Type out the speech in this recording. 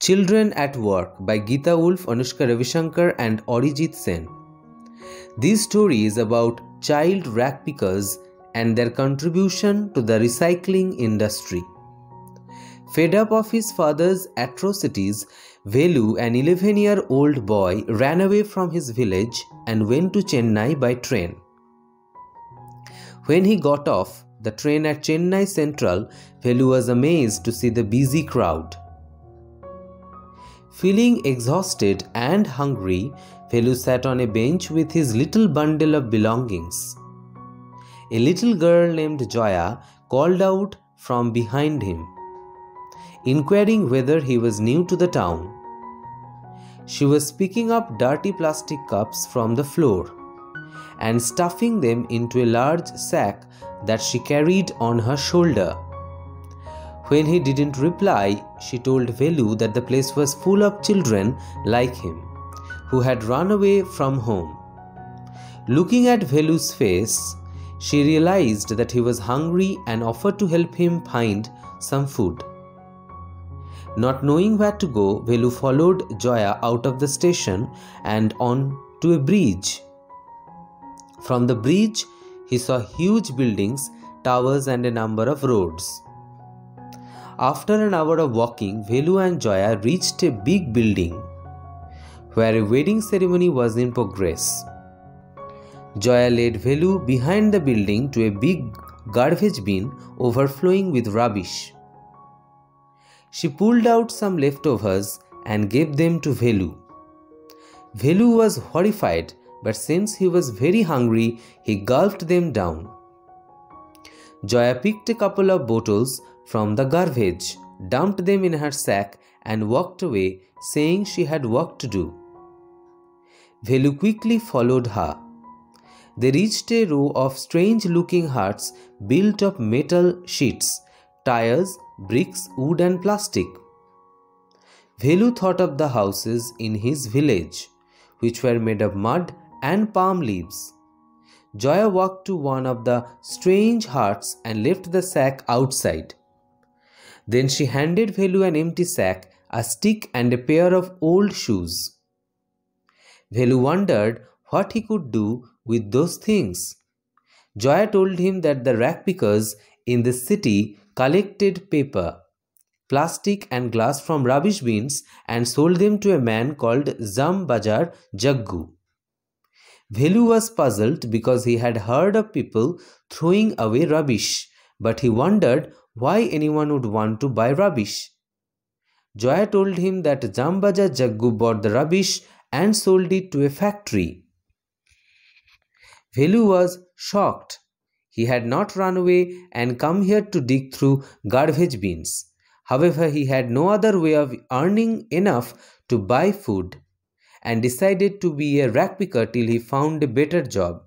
Children at Work by Geeta Wolf, Anushka Ravishankar, and Arijit Sen. This story is about child rag pickers and their contribution to the recycling industry. Fed up of his father's atrocities, Velu, an 11 year old boy, ran away from his village and went to Chennai by train. When he got off the train at Chennai Central, Velu was amazed to see the busy crowd. Feeling exhausted and hungry, Velu sat on a bench with his little bundle of belongings. A little girl named Joya called out from behind him, inquiring whether he was new to the town. She was picking up dirty plastic cups from the floor and stuffing them into a large sack that she carried on her shoulder. When he didn't reply, she told Velu that the place was full of children like him, who had run away from home. Looking at Velu's face, she realized that he was hungry and offered to help him find some food. Not knowing where to go, Velu followed Joya out of the station and on to a bridge. From the bridge, he saw huge buildings, towers, and a number of roads. After an hour of walking, Velu and Joya reached a big building where a wedding ceremony was in progress. Joya led Velu behind the building to a big garbage bin overflowing with rubbish. She pulled out some leftovers and gave them to Velu. Velu was horrified, but since he was very hungry, he gulped them down. Joya picked a couple of bottles from the garbage, dumped them in her sack, and walked away, saying she had work to do. Velu quickly followed her. They reached a row of strange looking huts built of metal sheets, tires, bricks, wood, and plastic. Velu thought of the houses in his village, which were made of mud and palm leaves. Joya walked to one of the strange huts and left the sack outside. Then she handed Velu an empty sack, a stick, and a pair of old shoes. Velu wondered what he could do with those things. Joya told him that the rag pickers in the city collected paper, plastic, and glass from rubbish bins and sold them to a man called Jambajar Jaggu. Velu was puzzled because he had heard of people throwing away rubbish, but he wondered why anyone would want to buy rubbish. Joya told him that Jambajar Jaggu bought the rubbish and sold it to a factory. Velu was shocked. He had not run away and come here to dig through garbage bins. However, he had no other way of earning enough to buy food and decided to be a rag picker till he found a better job.